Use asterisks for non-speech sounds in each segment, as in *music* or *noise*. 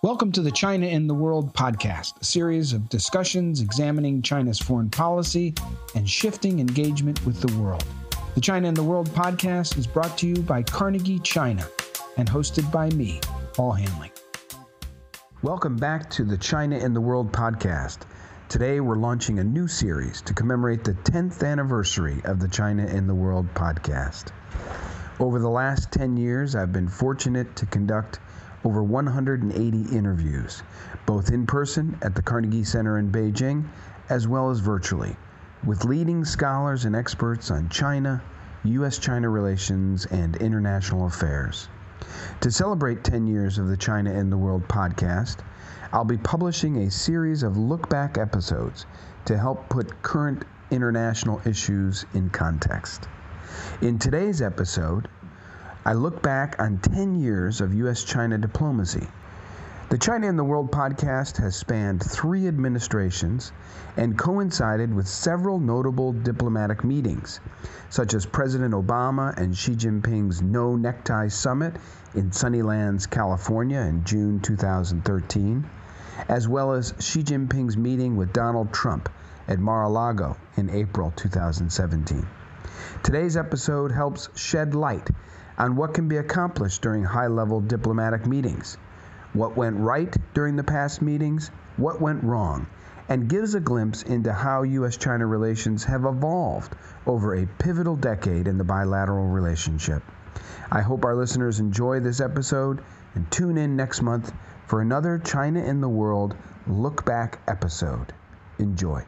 Welcome to the China in the World podcast, a series of discussions examining China's foreign policy and shifting engagement with the world. The China in the World podcast is brought to you by Carnegie China and hosted by me, Paul Haenle. Welcome back to the China in the World podcast. Today we're launching a new series to commemorate the 10th anniversary of the China in the World podcast. Over the last 10 years, I've been fortunate to conduct over 180 interviews, both in person at the Carnegie Center in Beijing as well as virtually, with leading scholars and experts on China, U.S. China relations, and international affairs. To celebrate 10 years of the China in the World podcast, I'll be publishing a series of look back episodes to help put current international issues in context. In today's episode, I look back on 10 years of U.S. China diplomacy. The China in the World podcast has spanned three administrations and coincided with several notable diplomatic meetings, such as President Obama and Xi Jinping's No Necktie Summit in Sunnylands, California in June 2013, as well as Xi Jinping's meeting with Donald Trump at Mar a Lago in April 2017. Today's episode helps shed light on what can be accomplished during high level diplomatic meetings, what went right during the past meetings, what went wrong, and gives a glimpse into how U.S. China relations have evolved over a pivotal decade in the bilateral relationship. I hope our listeners enjoy this episode and tune in next month for another China in the World Look Back episode. Enjoy.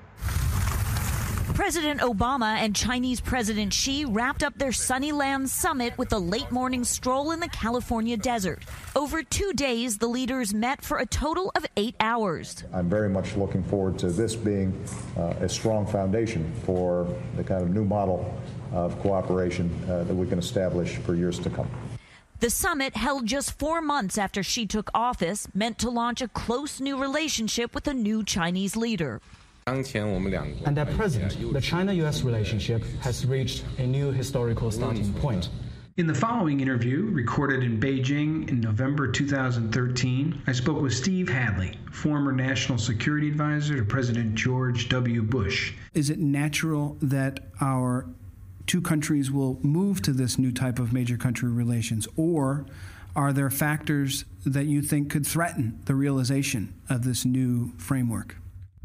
President Obama and Chinese President Xi wrapped up their Sunnyland summit with a late morning stroll in the California desert. Over two days, the leaders met for a total of eight hours. I'm very much looking forward to this being uh, a strong foundation for the kind of new model of cooperation uh, that we can establish for years to come. The summit, held just four months after Xi took office, meant to launch a close new relationship with a new Chinese leader. And at present, the China US relationship has reached a new historical starting point. In the following interview, recorded in Beijing in November 2013, I spoke with Steve Hadley, former National Security Advisor to President George W. Bush. Is it natural that our two countries will move to this new type of major country relations, or are there factors that you think could threaten the realization of this new framework?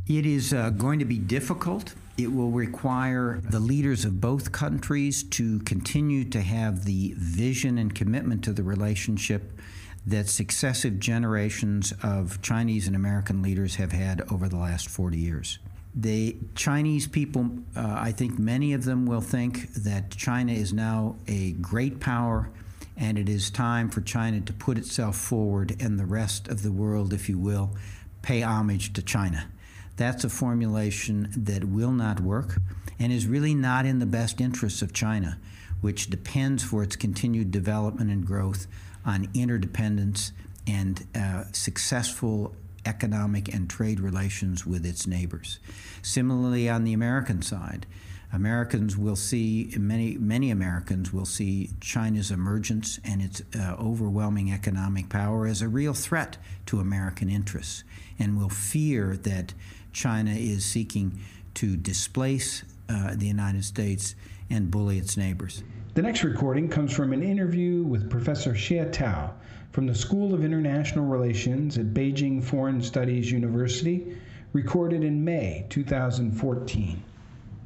It is uh, going to be difficult. It will require the leaders of both countries to continue to have the vision and commitment to the relationship that successive generations of Chinese and American leaders have had over the last 40 years. The Chinese people, uh, I think many of them will think that China is now a great power and it is time for China to put itself forward and the rest of the world, if you will, pay homage to China. That's a formulation that will not work and is really not in the best interests of China, which depends for its continued development and growth on interdependence and uh, successful economic and trade relations with its neighbors. Similarly, on the American side, Americans will see many many Americans will see China's emergence and its uh, overwhelming economic power as a real threat to American interests, and will fear that China is seeking to displace uh, the United States and bully its neighbors. The next recording comes from an interview with Professor Xie Tao from the School of International Relations at Beijing Foreign Studies University, recorded in May 2014.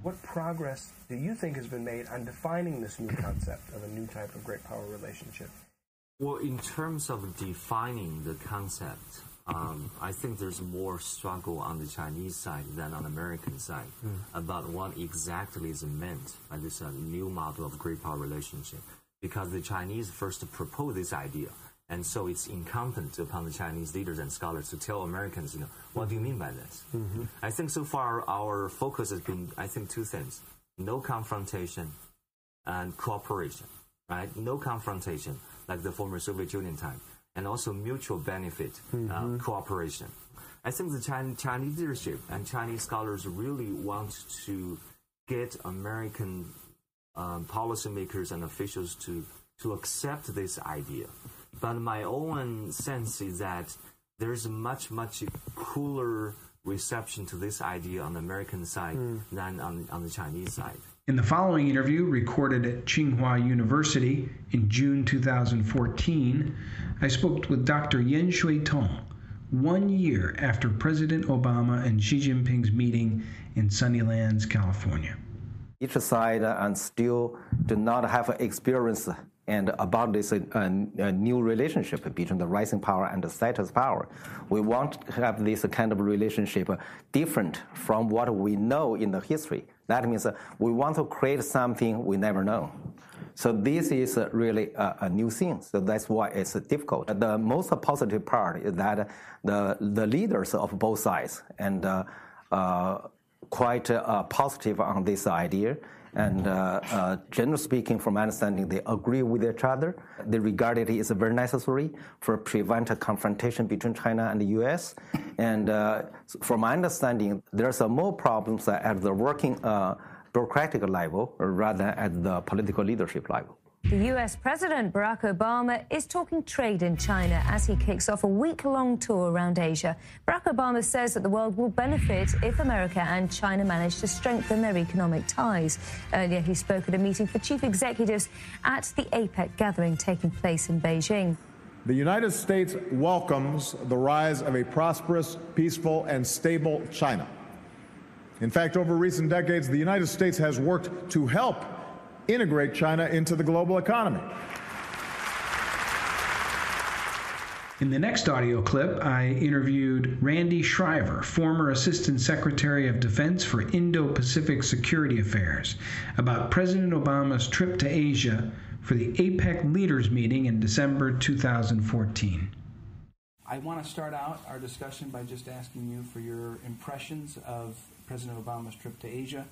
What progress do you think has been made on defining this new concept of a new type of great power relationship? Well, in terms of defining the concept, um, I think there's more struggle on the Chinese side than on the American side mm. about what exactly is meant by this uh, new model of great power relationship. Because the Chinese first proposed this idea, and so it's incumbent upon the Chinese leaders and scholars to tell Americans, you know, what do you mean by this? Mm-hmm. I think so far our focus has been, I think, two things: no confrontation and cooperation. Right? No confrontation, like the former Soviet Union time and also mutual benefit uh, mm-hmm. cooperation. I think the Chinese leadership and Chinese scholars really want to get American um, policymakers and officials to, to accept this idea. But my own sense is that there's a much, much cooler reception to this idea on the American side mm. than on, on the Chinese side. In the following interview, recorded at Tsinghua University in June 2014, I spoke with Dr. Yan Xuetong one year after President Obama and Xi Jinping's meeting in Sunnylands, California. Each side and still do not have experience and about this uh, new relationship between the rising power and the status power. We want to have this kind of relationship different from what we know in the history. That means uh, we want to create something we never know. So this is uh, really a, a, new thing. So that's why it's difficult. The most positive part is that the the leaders of both sides and uh, uh, quite uh, positive on this idea. And uh, uh, generally speaking, from my understanding, they agree with each other. They regard it as very necessary for prevent a confrontation between China and the U.S. And uh, from my understanding, there's more problems at the working bureaucratic level rather than at the political leadership level. The US President Barack Obama is talking trade in China as he kicks off a week long tour around Asia. Barack Obama says that the world will benefit if America and China manage to strengthen their economic ties. Earlier, he spoke at a meeting for chief executives at the APEC gathering taking place in Beijing. The United States welcomes the rise of a prosperous, peaceful, and stable China. In fact, over recent decades, the United States has worked to help integrate China into the global economy. In the next audio clip, I interviewed Randy Schriver, former Assistant Secretary of Defense for Indo Pacific Security Affairs, about President Obama's trip to Asia for the APEC Leaders Meeting in December 2014. I want to start out our discussion by just asking you for your impressions of President Obama's trip to Asia.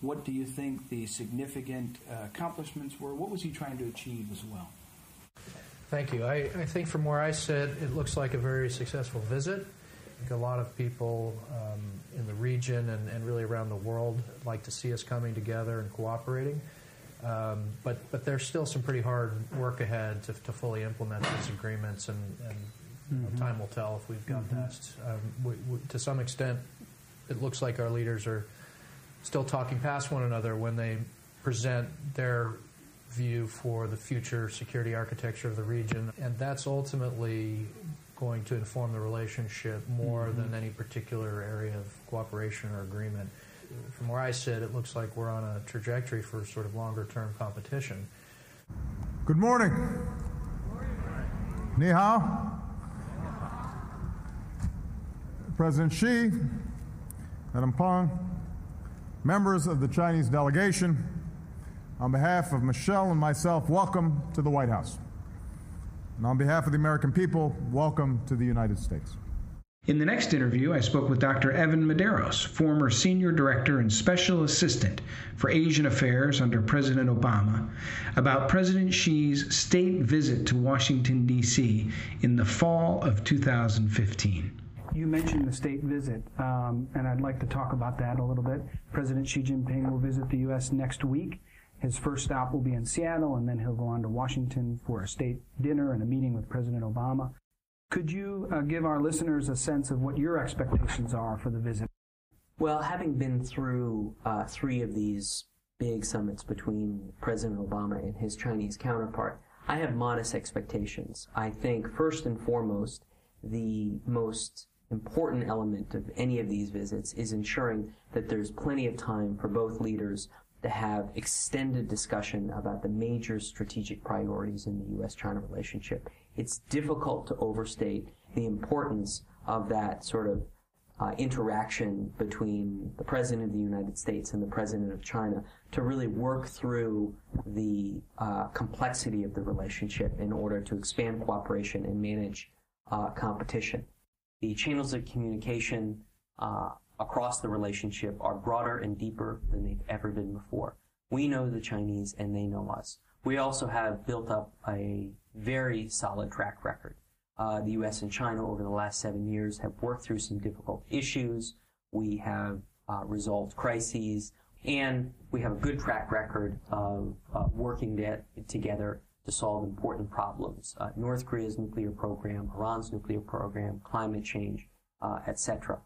What do you think the significant uh, accomplishments were? What was he trying to achieve as well? Thank you. I, I, think from where I sit, it looks like a very successful visit. I think a lot of people um, in the region and, and, really around the world like to see us coming together and cooperating. Um, but, but there's still some pretty hard work ahead to, to fully implement these agreements, and, and mm-hmm. know, time will tell if we've got mm-hmm. that. Um, we, we, to some extent, it looks like our leaders are still talking past one another when they present their view for the future security architecture of the region. And that's ultimately going to inform the relationship more mm-hmm. than any particular area of cooperation or agreement. From where I sit, it looks like we're on a trajectory for sort of longer term competition. Good morning. Ni hao. President Xi, Madam Peng, members of the Chinese delegation, on behalf of Michelle and myself, welcome to the White House. And on behalf of the American people, welcome to the United States. In the next interview, I spoke with Dr. Evan Medeiros, former Senior Director and Special Assistant for Asian Affairs under President Obama, about President Xi's state visit to Washington, D.C. in the fall of 2015 you mentioned the state visit, um, and I'd like to talk about that a little bit. President Xi Jinping will visit the U.S. next week. His first stop will be in Seattle, and then he'll go on to Washington for a state dinner and a meeting with President Obama. Could you uh, give our listeners a sense of what your expectations are for the visit? Well, having been through uh, three of these big summits between President Obama and his Chinese counterpart, I have modest expectations. I think, first and foremost, the most important element of any of these visits is ensuring that there's plenty of time for both leaders to have extended discussion about the major strategic priorities in the U.S.-China relationship. It's difficult to overstate the importance of that sort of uh, interaction between the President of the United States and the President of China to really work through the uh, complexity of the relationship in order to expand cooperation and manage uh, competition the channels of communication uh, across the relationship are broader and deeper than they've ever been before. We know the Chinese and they know us. We also have built up a very solid track record. Uh, the U.S. and China over the last seven years have worked through some difficult issues. We have uh, resolved crises, and we have a good track record of uh, working together to solve important problems. Uh, North Korea's nuclear program, Iran's nuclear program, climate change, uh, etc.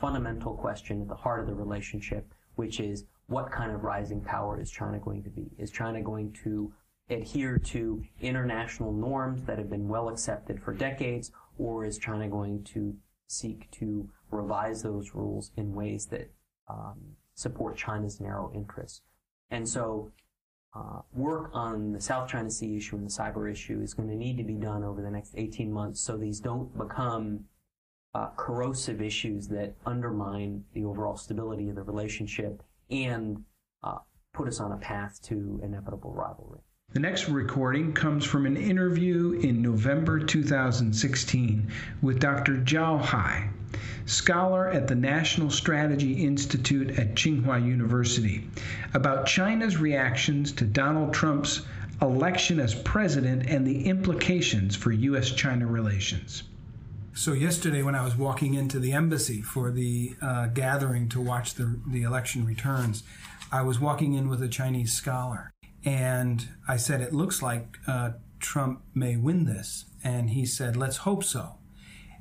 Fundamental question at the heart of the relationship, which is what kind of rising power is China going to be? Is China going to adhere to international norms that have been well accepted for decades, or is China going to seek to revise those rules in ways that um, support China's narrow interests? And so, uh, work on the South China Sea issue and the cyber issue is going to need to be done over the next 18 months so these don't become uh, corrosive issues that undermine the overall stability of the relationship and uh, put us on a path to inevitable rivalry. The next recording comes from an interview in November 2016 with Dr. Zhao Hai, scholar at the National Strategy Institute at Tsinghua University, about China's reactions to Donald Trump's election as president and the implications for U.S. China relations. So, yesterday, when I was walking into the embassy for the uh, gathering to watch the, the election returns, I was walking in with a Chinese scholar and I said, It looks like uh, Trump may win this. And he said, Let's hope so.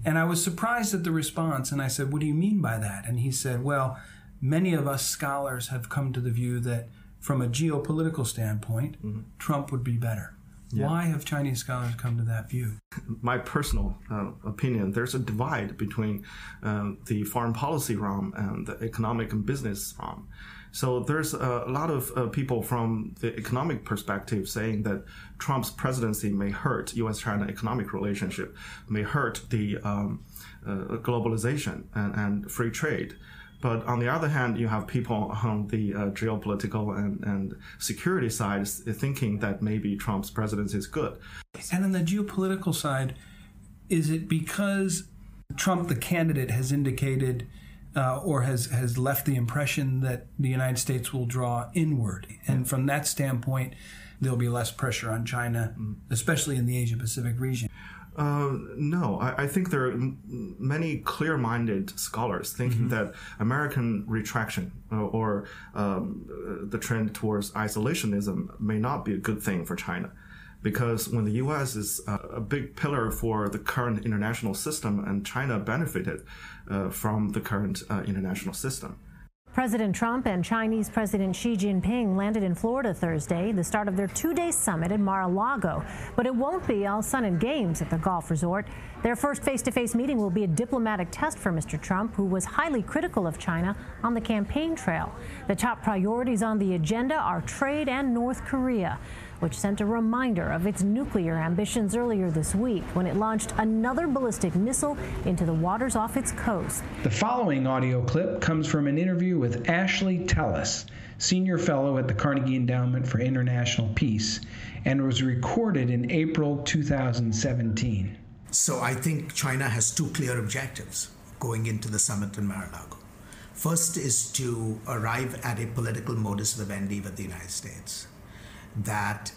And I was surprised at the response. And I said, What do you mean by that? And he said, Well, many of us scholars have come to the view that from a geopolitical standpoint, mm-hmm. Trump would be better. Yeah. Why have Chinese scholars come to that view? *laughs* My personal uh, opinion there's a divide between um, the foreign policy realm and the economic and business realm. So there's a lot of uh, people from the economic perspective saying that Trump's presidency may hurt U.S.-China economic relationship, may hurt the um, uh, globalization and, and, free trade. But on the other hand, you have people on the uh, geopolitical and, and security side thinking that maybe Trump's presidency is good. And on the geopolitical side, is it because Trump, the candidate, has indicated – uh, or has, has left the impression that the United States will draw inward. And from that standpoint, there'll be less pressure on China, especially in the Asia Pacific region. Uh, no, I, I, think there are m- many clear minded scholars thinking mm-hmm. that American retraction uh, or um, the trend towards isolationism may not be a good thing for China because when the U.S. is uh, a big pillar for the current international system, and China benefited from the current uh, international system. President Trump and Chinese President Xi Jinping landed in Florida Thursday, the start of their two day summit in Mar a Lago. But it won't be all sun and games at the golf resort. Their first face to face meeting will be a diplomatic test for Mr. Trump, who was highly critical of China on the campaign trail. The top priorities on the agenda are trade and North Korea which sent a reminder of its nuclear ambitions earlier this week when it launched another ballistic missile into the waters off its coast. The following audio clip comes from an interview with Ashley Tellis, Senior Fellow at the Carnegie Endowment for International Peace, and was recorded in April 2017. So I think China has two clear objectives going into the summit in Mar-a-Lago. First is to arrive at a political modus vivendi with the United States that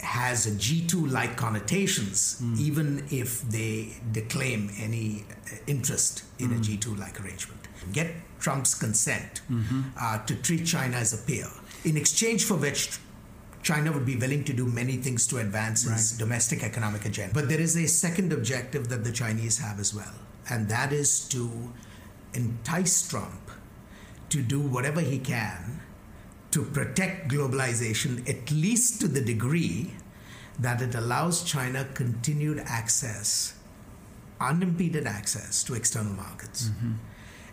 has a G2 like connotations, mm. even if they declaim any interest in mm. a G2 like arrangement. Get Trump's consent mm-hmm. uh, to treat China as a peer, in exchange for which China would be willing to do many things to advance right. its domestic economic agenda. But there is a second objective that the Chinese have as well, and that is to entice Trump to do whatever he can to protect globalization, at least to the degree that it allows China continued access, unimpeded access to external markets. Mm-hmm.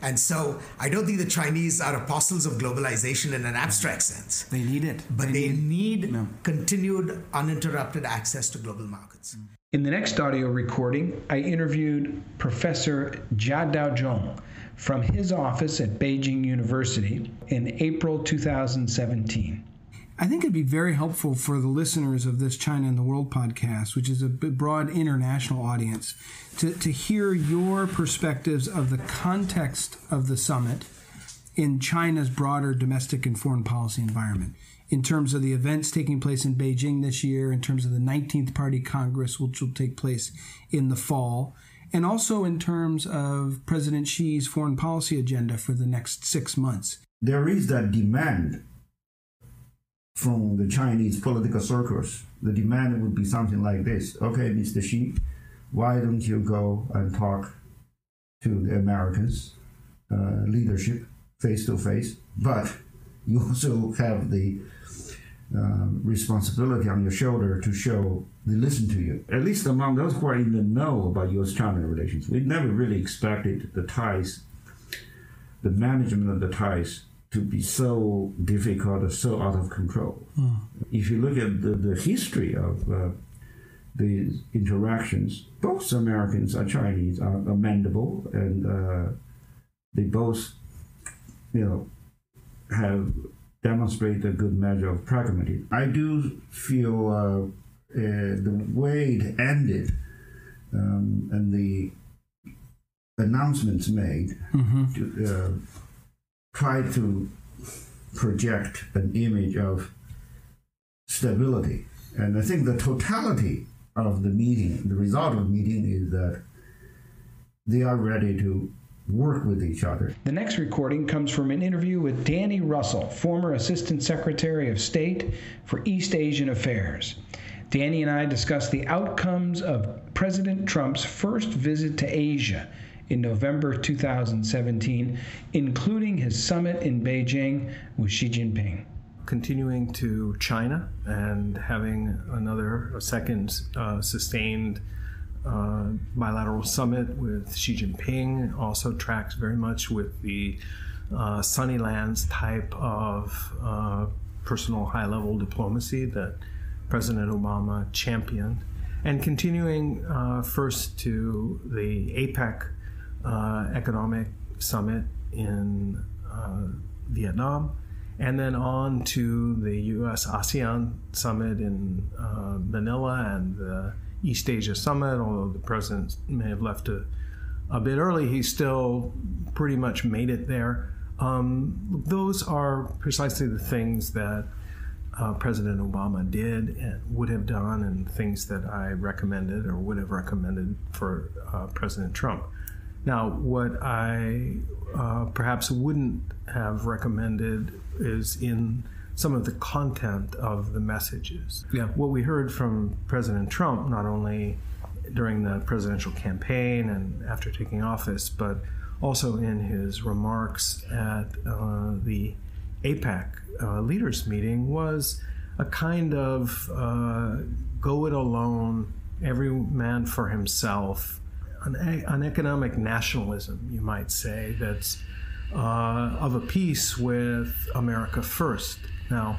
And so I don't think the Chinese are apostles of globalization in an abstract sense. They need it. But they, they need, need no. continued uninterrupted access to global markets. In the next audio recording, I interviewed Professor Jia Daozhong from his office at Beijing University in April 2017. I think it'd be very helpful for the listeners of this China and the World podcast, which is a broad international audience, to, to hear your perspectives of the context of the summit in China's broader domestic and foreign policy environment. In terms of the events taking place in Beijing this year, in terms of the 19th Party Congress, which will take place in the fall, and also in terms of President Xi's foreign policy agenda for the next six months. There is that demand from the Chinese political circles the demand would be something like this Okay, Mr. Xi, why don't you go and talk to the Americans uh, leadership face to face? But you also have the uh, responsibility on your shoulder to show they listen to you. At least among those who are in the know about U.S.-China relations, we never really expected the ties, the management of the ties, to be so difficult or so out of control. Mm. If you look at the, the history of uh, these interactions, both Americans and Chinese are amendable, and uh, they both, you know, have demonstrated a good measure of pragmatism. I do feel uh, uh, the way it ended um, and the announcements made mm-hmm. to, uh, try to project an image of stability. And I think the totality of the meeting, the result of the meeting is that they are ready to work with each other. The next recording comes from an interview with Danny Russell, former Assistant Secretary of State for East Asian Affairs. Danny and I discussed the outcomes of President Trump's first visit to Asia in November 2017, including his summit in Beijing with Xi Jinping. Continuing to China and having another, a second uh, sustained uh, bilateral summit with Xi Jinping also tracks very much with the uh, Sunnylands type of uh, personal high level diplomacy that President Obama championed. And continuing uh, first to the APEC uh, economic summit in Vietnam and then on to the U.S. ASEAN summit in uh, Manila and the East Asia summit. Although the president may have left a, a bit early, he still pretty much made it there. Um, those are precisely the things that uh, President Obama did and would have done, and things that I recommended or would have recommended for uh, President Trump. Now, what I uh, perhaps wouldn't have recommended is in some of the content of the messages. Yeah. What we heard from President Trump, not only during the presidential campaign and after taking office, but also in his remarks at uh, the APEC uh, leaders meeting, was a kind of uh, go it alone, every man for himself an, an economic nationalism, you might say, that's uh, of a piece with America first. Now,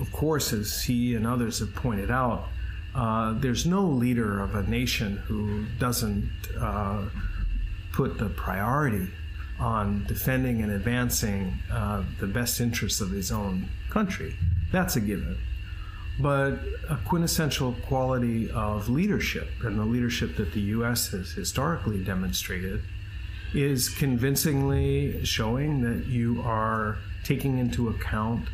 of course, as he and others have pointed out, uh, there's no leader of a nation who doesn't uh, put the priority on defending and advancing uh, the best interests of his own country. That's a given but a quintessential quality of leadership, and the leadership that the U.S. has historically demonstrated, is convincingly showing that you are taking into account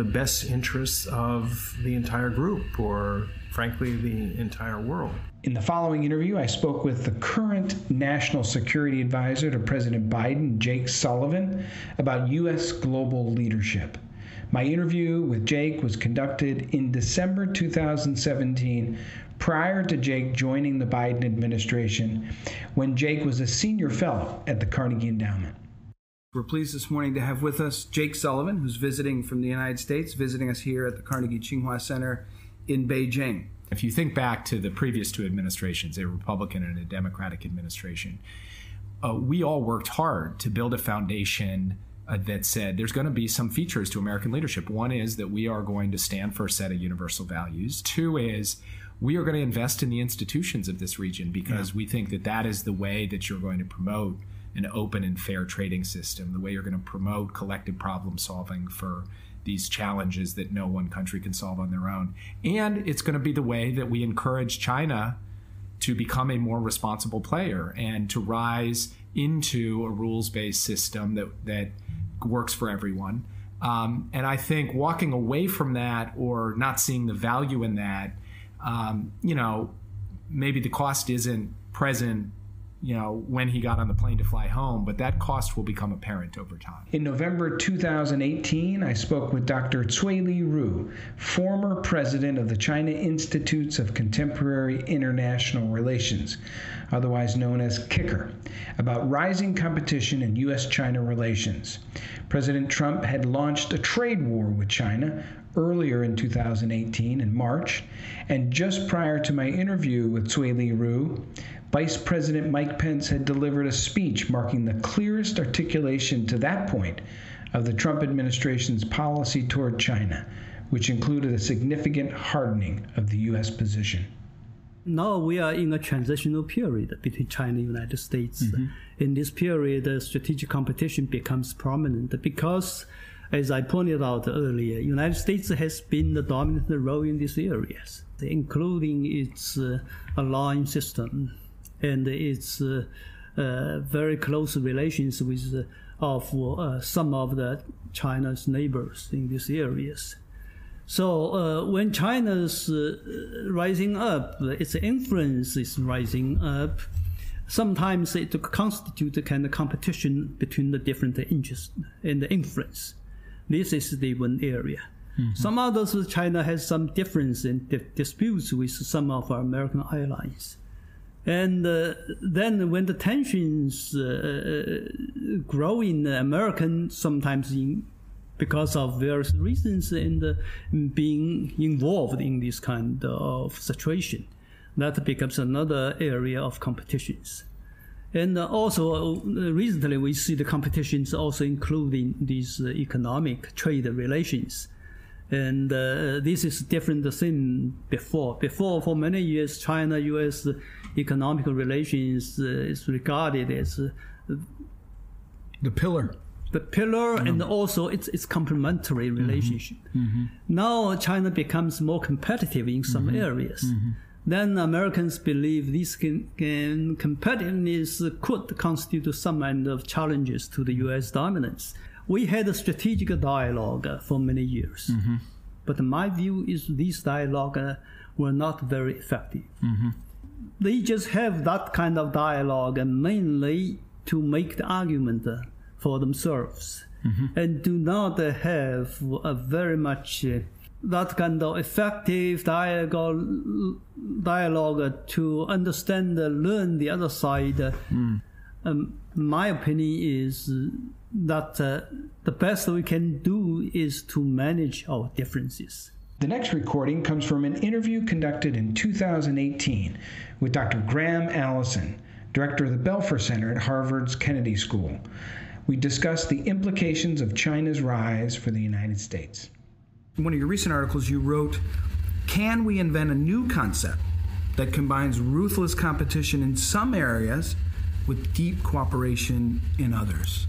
the best interests of the entire group, or frankly, the entire world. In the following interview, I spoke with the current National Security Advisor to President Biden, Jake Sullivan, about U.S. global leadership. My interview with Jake was conducted in December 2017, prior to Jake joining the Biden administration, when Jake was a senior fellow at the Carnegie Endowment. We're pleased this morning to have with us Jake Sullivan, who's visiting from the United States, visiting us here at the Carnegie Tsinghua Center in Beijing. If you think back to the previous two administrations, a Republican and a Democratic administration, uh, we all worked hard to build a foundation uh, that said there's going to be some features to American leadership. One is that we are going to stand for a set of universal values. Two is we are going to invest in the institutions of this region because yeah. we think that that is the way that you're going to promote an open and fair trading system, the way you're going to promote collective problem solving for these challenges that no one country can solve on their own. And it's going to be the way that we encourage China to become a more responsible player and to rise into a rules based system that, that works for everyone. Um, and I think walking away from that or not seeing the value in that, um, you know, maybe the cost isn't present you know, when he got on the plane to fly home, but that cost will become apparent over time. In November 2018, I spoke with Dr. Cui Liru, former president of the China Institutes of Contemporary International Relations, otherwise known as CICIR, about rising competition in U.S. China relations. President Trump had launched a trade war with China earlier in 2018 in March, and just prior to my interview with Cui Liru, Vice President Mike Pence had delivered a speech marking the clearest articulation to that point of the Trump administration's policy toward China, which included a significant hardening of the U.S. position. Now we are in a transitional period between China and the United States. Mm-hmm. In this period, the strategic competition becomes prominent because, as I pointed out earlier, United States has been the dominant role in these areas, including its uh, alliance system, and its uh, uh, very close relations with uh, of some of the China's neighbors in these areas. So when China's rising up, its influence is rising up sometimes it constitutes a kind of competition between the different interests and the influence. This is the one area. Mm-hmm. Some others, China has some difference in disputes with some of our American allies. And uh, then when the tensions uh, uh, grow in American, sometimes in, because of various reasons, and uh, being involved in this kind of situation, that becomes another area of competitions. And uh, also, uh, recently we see the competitions also including these economic trade relations. And this is different than before. Before, for many years, China, U.S., economic relations uh, is regarded as uh, the pillar. The pillar, mm-hmm. and also it's it's complementary mm-hmm. relationship. Mm-hmm. Now China becomes more competitive in some mm-hmm. areas. Mm-hmm. Then Americans believe this can, can competitiveness could constitute some kind of challenges to the U.S. dominance. We had a strategic dialogue for many years, mm-hmm. but my view is this dialogue uh, were not very effective they just have that kind of dialogue and mainly to make the argument for themselves mm-hmm. and do not have a very much uh, that kind of effective dialogue, dialogue to understand and learn the other side. Mm. Um, my opinion is that uh, the best we can do is to manage our differences. The next recording comes from an interview conducted in 2018 with Dr. Graham Allison, director of the Belfer Center at Harvard's Kennedy School. We discussed the implications of China's rise for the United States. One of your recent articles, you wrote Can we invent a new concept that combines ruthless competition in some areas with deep cooperation in others?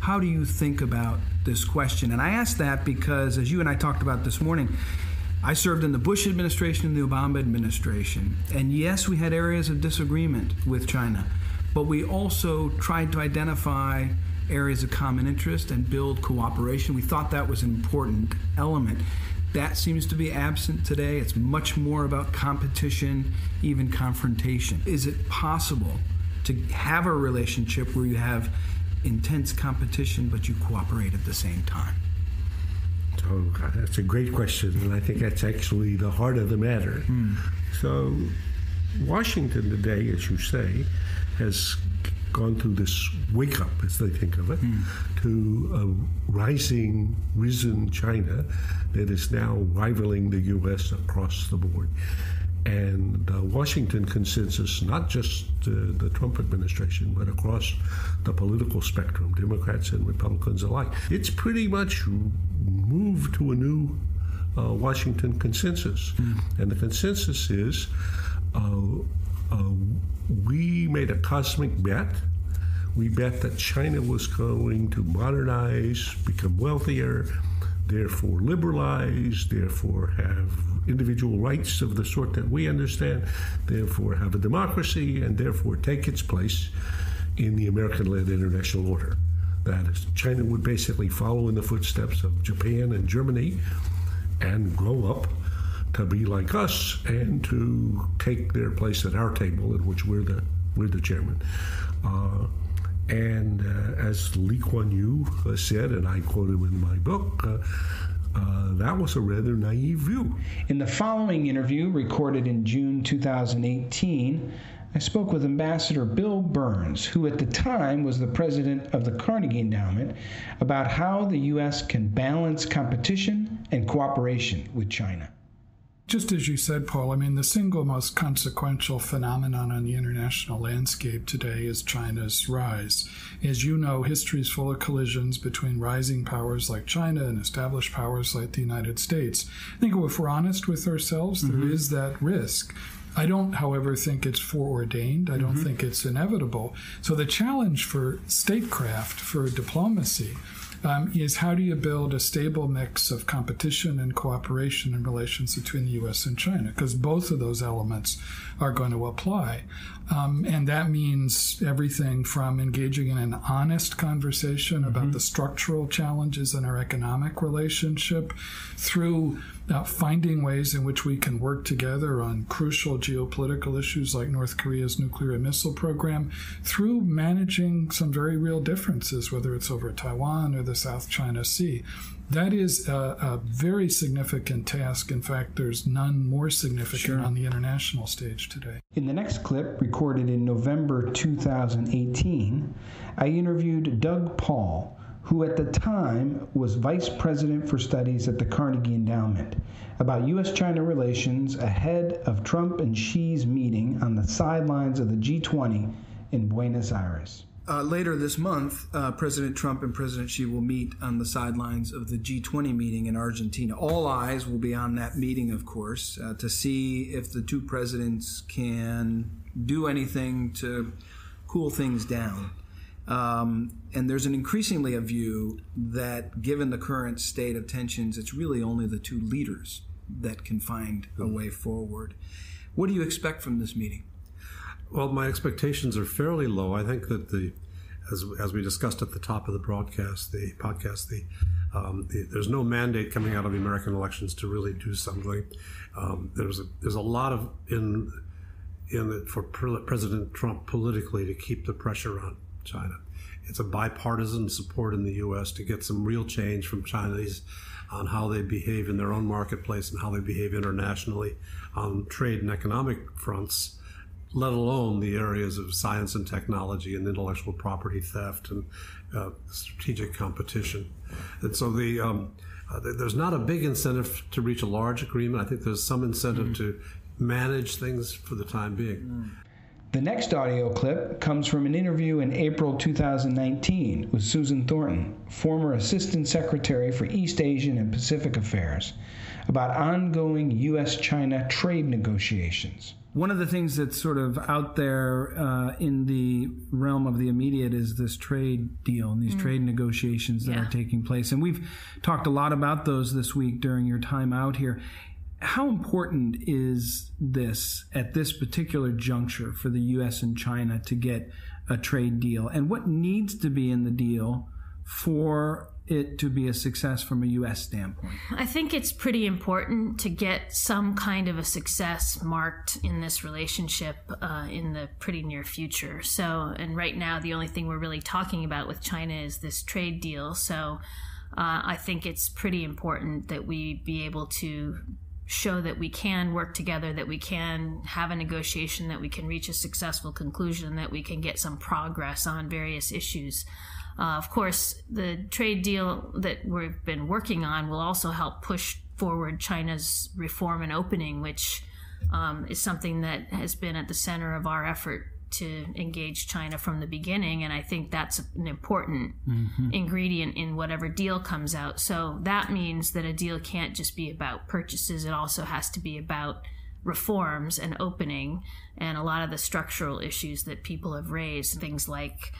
How do you think about this question? And I ask that because, as you and I talked about this morning, I served in the Bush administration and the Obama administration. And yes, we had areas of disagreement with China, but we also tried to identify areas of common interest and build cooperation. We thought that was an important element. That seems to be absent today. It's much more about competition, even confrontation. Is it possible to have a relationship where you have intense competition, but you cooperate at the same time? So that's a great question, and I think that's actually the heart of the matter. Mm. So, Washington today, as you say, has gone through this wake up, as they think of it, mm. to a rising, risen China that is now rivaling the U.S. across the board and the Washington consensus, not just uh, the Trump administration, but across the political spectrum, Democrats and Republicans alike, it's pretty much moved to a new uh, Washington consensus. Mm. And the consensus is uh, uh, we made a cosmic bet. We bet that China was going to modernize, become wealthier, therefore liberalize, therefore have individual rights of the sort that we understand, therefore have a democracy, and therefore take its place in the American led international order. That is, China would basically follow in the footsteps of Japan and Germany and grow up to be like us and to take their place at our table, in which we're the with the chairman. Uh, and uh, as Lee Kuan Yew said, and I quote him in my book, uh, uh, that was a rather naive view. In the following interview, recorded in June 2018, I spoke with Ambassador Bill Burns, who at the time was the president of the Carnegie Endowment, about how the U.S. can balance competition and cooperation with China. Just as you said, Paul, I mean, the single most consequential phenomenon on the international landscape today is China's rise. As you know, history is full of collisions between rising powers like China and established powers like the United States. I think if we're honest with ourselves, mm-hmm. there is that risk. I don't, however, think it's foreordained. I don't mm-hmm. think it's inevitable. So the challenge for statecraft, for diplomacy, um, is how do you build a stable mix of competition and cooperation in relations between the U.S. and China? Because both of those elements are going to apply. Um, and that means everything from engaging in an honest conversation mm-hmm. about the structural challenges in our economic relationship through uh, finding ways in which we can work together on crucial geopolitical issues like North Korea's nuclear and missile program through managing some very real differences, whether it's over Taiwan or the South China Sea. That is a, a very significant task. In fact, there's none more significant sure. on the international stage today. In the next clip, recorded in November 2018, I interviewed Doug Paal who at the time was vice president for studies at the Carnegie Endowment, about U.S. China relations ahead of Trump and Xi's meeting on the sidelines of the G20 in Buenos Aires. Uh, later this month, uh, President Trump and President Xi will meet on the sidelines of the G20 meeting in Argentina. All eyes will be on that meeting, of course, uh, to see if the two presidents can do anything to cool things down. Um, and there's an increasingly a view that given the current state of tensions, it's really only the two leaders that can find a way forward. What do you expect from this meeting? Well, my expectations are fairly low. I think that the, as, as we discussed at the top of the broadcast, the podcast, the, um, the there's no mandate coming out of the American elections to really do something. Um, there's a, there's a lot of in in for President Trump politically to keep the pressure on China. It's a bipartisan support in the U.S. to get some real change from Chinese on how they behave in their own marketplace and how they behave internationally on trade and economic fronts, let alone the areas of science and technology and intellectual property theft and uh, strategic competition. And so the um, uh, there's not a big incentive to reach a large agreement. I think there's some incentive mm. to manage things for the time being. Mm. The next audio clip comes from an interview in April 2019 with Susan Thornton, former Assistant Secretary for East Asian and Pacific Affairs, about ongoing U.S. China trade negotiations. One of the things that's sort of out there uh, in the realm of the immediate is this trade deal and these mm. trade negotiations that yeah. are taking place. And we've talked a lot about those this week during your time out here how important is this at this particular juncture for the U.S. and China to get a trade deal? And what needs to be in the deal for it to be a success from a U.S. standpoint? I think it's pretty important to get some kind of a success marked in this relationship uh, in the pretty near future. So, and right now, the only thing we're really talking about with China is this trade deal. So, uh, I think it's pretty important that we be able to show that we can work together, that we can have a negotiation, that we can reach a successful conclusion, that we can get some progress on various issues. Uh, of course, the trade deal that we've been working on will also help push forward China's reform and opening, which um, is something that has been at the center of our effort to engage China from the beginning. And I think that's an important mm-hmm. ingredient in whatever deal comes out. So that means that a deal can't just be about purchases, it also has to be about reforms and opening and a lot of the structural issues that people have raised, things like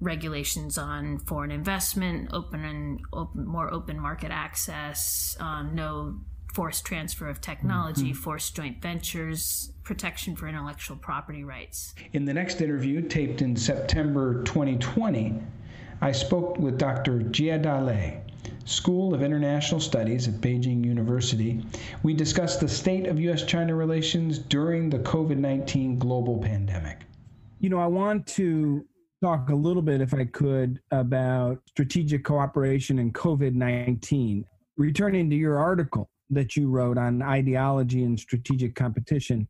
regulations on foreign investment, open and open, more open market access, um, no forced transfer of technology, mm-hmm. forced joint ventures, protection for intellectual property rights. In the next interview, taped in September 2020, I spoke with Dr. Jia Dalei, School of International Studies at Beijing University. We discussed the state of U.S. China relations during the COVID 19 global pandemic. You know, I want to talk a little bit, if I could, about strategic cooperation and COVID 19. Returning to your article that you wrote on ideology and strategic competition,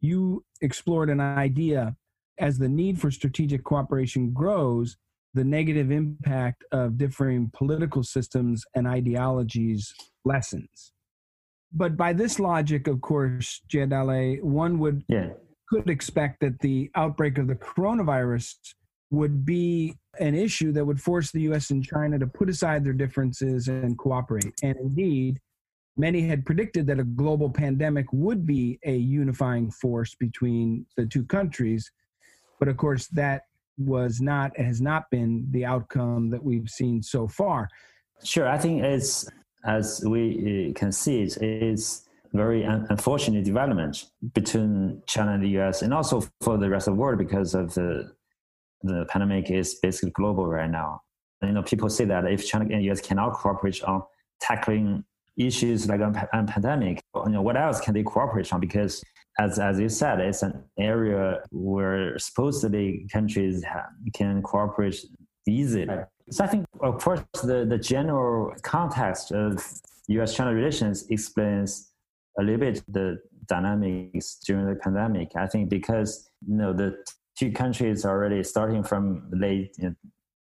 you explored an idea as the need for strategic cooperation grows, the negative impact of differing political systems and ideologies lessens. But by this logic, of course, Jia one would yeah. could expect that the outbreak of the coronavirus would be an issue that would force the US and China to put aside their differences and cooperate. And indeed, many had predicted that a global pandemic would be a unifying force between the two countries. But of course, that was not, has not been the outcome that we've seen so far. Sure. I think it's, as we uh, can see, it is very unfortunate development between China and the US and also for the rest of the world because of the the pandemic is basically global right now. You know, people say that if China and US cannot cooperate on tackling issues like a, pandemic, you know, what else can they cooperate on? Because as as you said, it's an area where supposedly countries have, can cooperate easily. So I think, of course, the, the general context of U.S.-China relations explains a little bit the dynamics during the pandemic. I think because you know the two countries already starting from late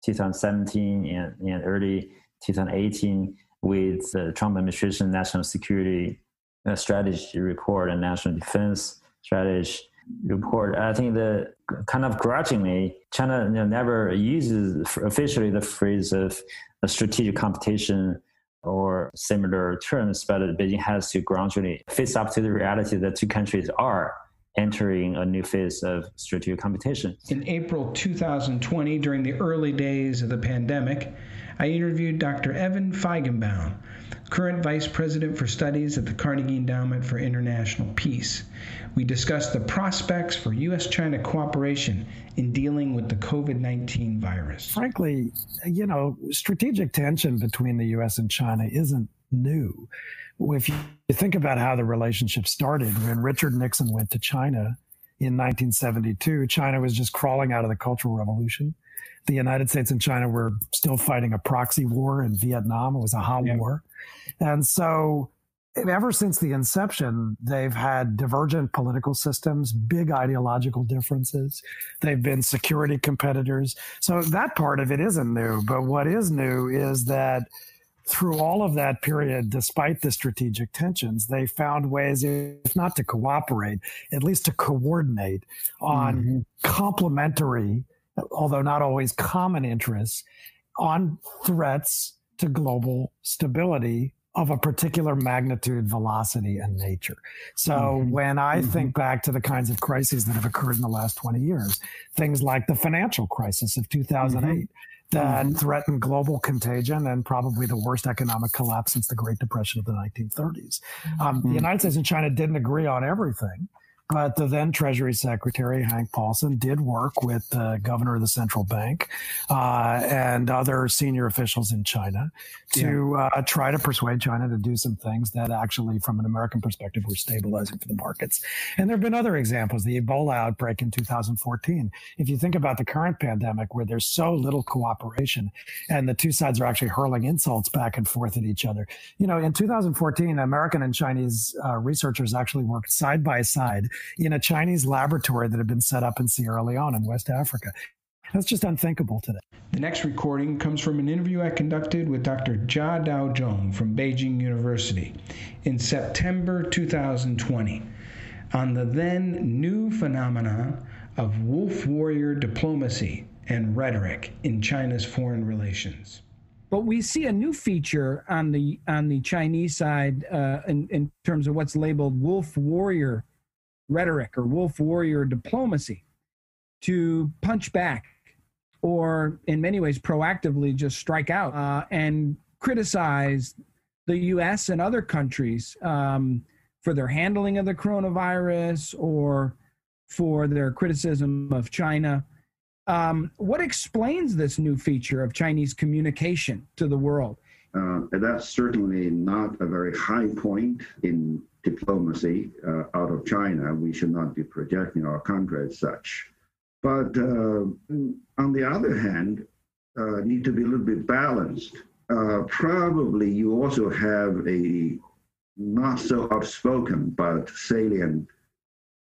2017 and, and early 2018 with the Trump administration national security uh, strategy report and national defense strategy report. I think that kind of grudgingly, China you know, never uses officially the phrase of strategic competition or similar terms, but Beijing has to gradually face up to the reality that two countries are entering a new phase of strategic competition. In April 2020, during the early days of the pandemic, I interviewed Dr. Evan Feigenbaum, current Vice President for Studies at the Carnegie Endowment for International Peace. We discussed the prospects for U.S. China cooperation in dealing with the COVID 19 virus. Frankly, you know, strategic tension between the U.S. and China isn't new if you think about how the relationship started, when Richard Nixon went to China in 1972, China was just crawling out of the Cultural Revolution. The United States and China were still fighting a proxy war in Vietnam. It was a hot yeah. war. And so ever since the inception, they've had divergent political systems, big ideological differences. They've been security competitors. So that part of it isn't new. But what is new is that through all of that period, despite the strategic tensions, they found ways, if not to cooperate, at least to coordinate on mm-hmm. complementary, although not always common interests, on threats to global stability of a particular magnitude, velocity, and nature. So mm-hmm. when I mm-hmm. think back to the kinds of crises that have occurred in the last 20 years, things like the financial crisis of 2008, that mm-hmm. threatened global contagion and probably the worst economic collapse since the Great Depression of the 1930s. Um, mm-hmm. The United States and China didn't agree on everything. But the then Treasury Secretary, Hank Paulson, did work with the governor of the central bank uh, and other senior officials in China to yeah. uh, try to persuade China to do some things that actually, from an American perspective, were stabilizing for the markets. And there have been other examples, the Ebola outbreak in 2014. If you think about the current pandemic where there's so little cooperation and the two sides are actually hurling insults back and forth at each other, you know, in 2014, American and Chinese uh, researchers actually worked side by side in a Chinese laboratory that had been set up in Sierra Leone in West Africa. That's just unthinkable today. The next recording comes from an interview I conducted with Dr. Zha Dao Daojiong from Beijing University in September 2020 on the then new phenomenon of wolf warrior diplomacy and rhetoric in China's foreign relations. But we see a new feature on the on the Chinese side uh, in, in terms of what's labeled wolf warrior rhetoric or wolf warrior diplomacy to punch back or in many ways proactively just strike out uh, and criticize the US and other countries um, for their handling of the coronavirus or for their criticism of China. Um, what explains this new feature of Chinese communication to the world? Uh, that's certainly not a very high point in diplomacy uh, out of China. We should not be projecting our country as such. But uh, on the other hand, uh, need to be a little bit balanced. Uh, probably you also have a not so outspoken but salient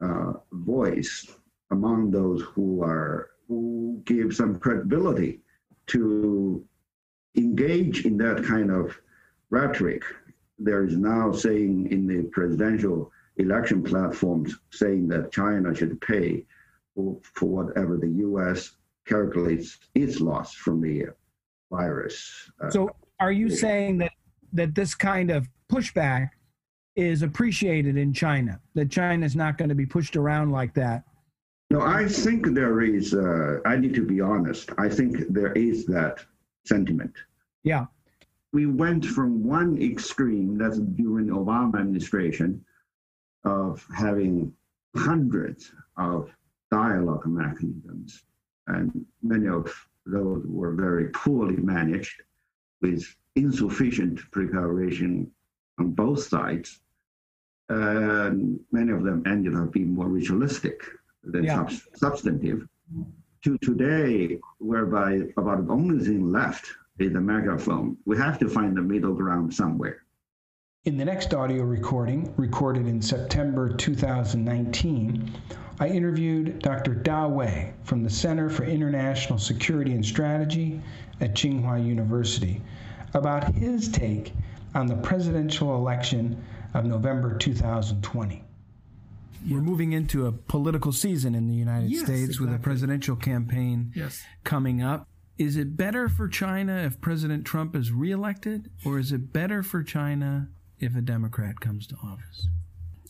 uh, voice among those who are who give some credibility to engage in that kind of rhetoric. There is now saying in the presidential election platforms saying that China should pay for, for whatever the U.S. calculates its loss from the virus. Uh, so, are you saying that that this kind of pushback is appreciated in China? That China is not going to be pushed around like that? No, I think there is. Uh, I need to be honest. I think there is that sentiment. Yeah. We went from one extreme, that's during the Obama administration, of having hundreds of dialogue mechanisms, and many of those were very poorly managed with insufficient preparation on both sides. And many of them ended up being more ritualistic than yeah. sub- substantive. To today, whereby about the only thing left is the megaphone. We have to find the middle ground somewhere. In the next audio recording, recorded in September 2019, I interviewed Dr. Da Wei from the Center for International Security and Strategy at Tsinghua University about his take on the presidential election of November 2020. We're moving into a political season in the United yes, States exactly. with a presidential campaign yes. coming up. Is it better for China if President Trump is reelected, or is it better for China if a Democrat comes to office?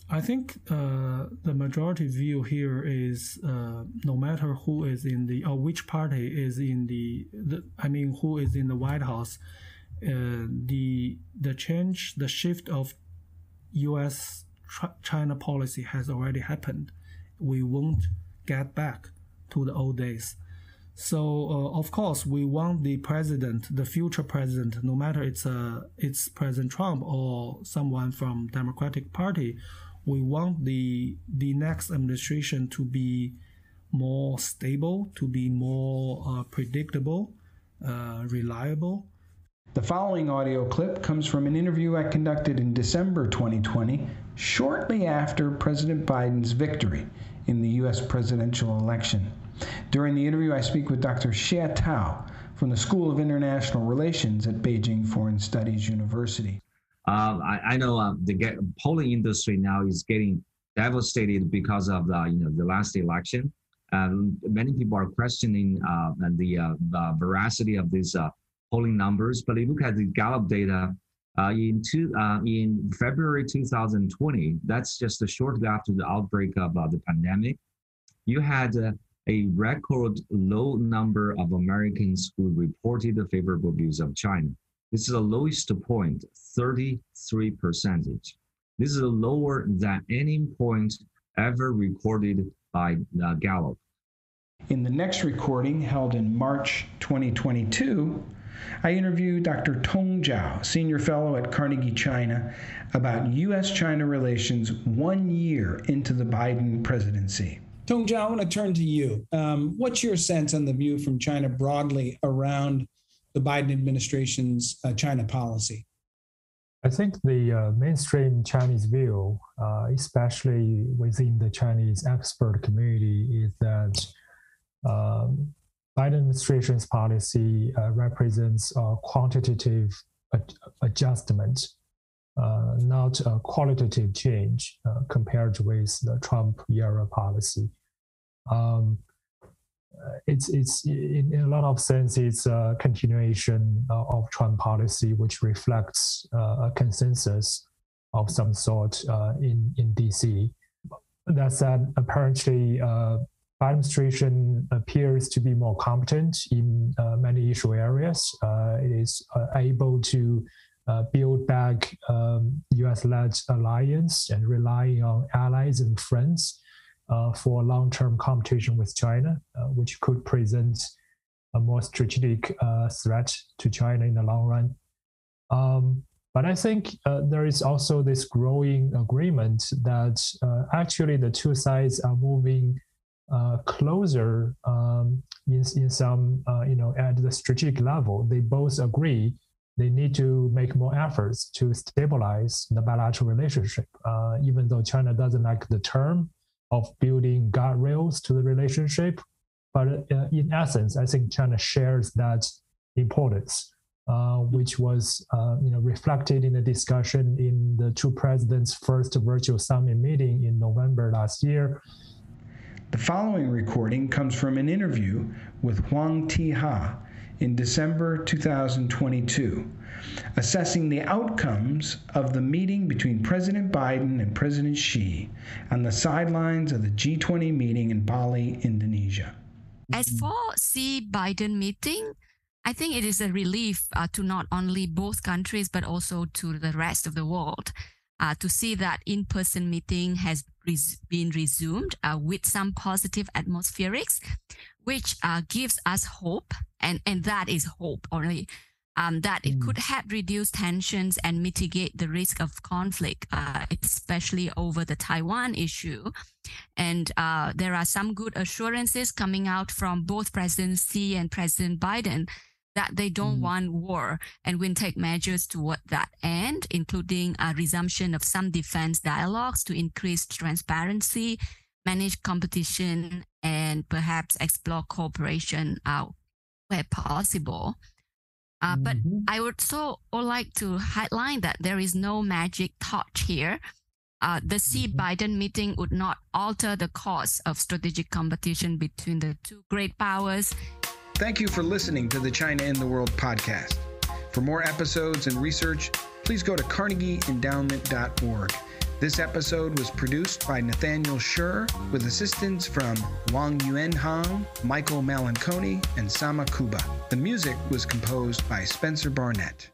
I think uh, the majority view here is uh, no matter who is in the or which party is in the, the I mean who is in the White House, uh, the the change the shift of U.S. China policy has already happened. We won't get back to the old days. So uh, of course we want the president, the future president, no matter it's uh, it's President Trump or someone from Democratic Party, we want the the next administration to be more stable, to be more uh, predictable, uh, reliable, the following audio clip comes from an interview I conducted in December 2020, shortly after President Biden's victory in the U.S. presidential election. During the interview, I speak with Dr. Xie Tao from the School of International Relations at Beijing Foreign Studies University. Uh, I, I, know uh, the polling industry now is getting devastated because of the you know the last election. Um, many people are questioning uh, the, uh, the veracity of these uh, polling numbers, but if you look at the Gallup data uh, in two, uh, in February 2020, that's just shortly after the outbreak of uh, the pandemic, you had uh, a record low number of Americans who reported favorable views of China. This is the lowest point, 33 percentage. This is lower than any point ever recorded by uh, Gallup. In the next recording held in March 2022, I interviewed Dr. Tong Zhao, Senior Fellow at Carnegie China, about U.S. China relations one year into the Biden presidency. Tong Zhao, I want to turn to you. Um, what's your sense on the view from China broadly around the Biden administration's uh, China policy? I think the uh, mainstream Chinese view, uh, especially within the Chinese expert community, is that um, Biden administration's policy uh, represents a quantitative ad- adjustment, uh, not a qualitative change uh, compared with the Trump era policy. Um, uh, it's it's in, in, a lot of sense it's a continuation of Trump policy, which reflects uh, a consensus of some sort uh, in in DC. That said, apparently administration appears to be more competent in uh, many issue areas. Uh, it is uh, able to uh, build back um, US-led alliance and relying on allies and friends uh, for long-term competition with China, uh, which could present a more strategic threat to China in the long run. Um, but I think there is also this growing agreement that actually the two sides are moving uh, closer um, in, in some, uh, you know, at the strategic level. They both agree they need to make more efforts to stabilize the bilateral relationship, uh, even though China doesn't like the term of building guardrails to the relationship. But uh, in essence, I think China shares that importance. Uh, which was uh, you know reflected in the discussion in the two presidents' first virtual summit meeting in November last year. The following recording comes from an interview with Hoang Thi Ha in December 2022, assessing the outcomes of the meeting between President Biden and President Xi on the sidelines of the G20 meeting in Bali, Indonesia. As for Xi Biden meeting, I think it is a relief uh, to not only both countries but also to the rest of the world uh, to see that in-person meeting has res- been resumed uh, with some positive atmospherics, which uh, gives us hope, and and that is hope only. Um, that it could help reduce tensions and mitigate the risk of conflict, uh, especially over the Taiwan issue. And uh, there are some good assurances coming out from both President Xi and President Biden that they don't mm. want war and will take measures toward that end, including a resumption of some defense dialogues to increase transparency, manage competition, and perhaps explore cooperation uh, where possible. Uh, mm-hmm. But I would also like to highlight that there is no magic touch here. Uh, the Xi mm-hmm. Biden meeting would not alter the course of strategic competition between the two great powers Thank you for listening to the China in the World podcast. For more episodes and research, please go to carnegieendowment.org. This episode was produced by Nathaniel Schur with assistance from Wang Yuanhang, Michael Malanconi, and Sama Kuba. The music was composed by Spencer Barnett.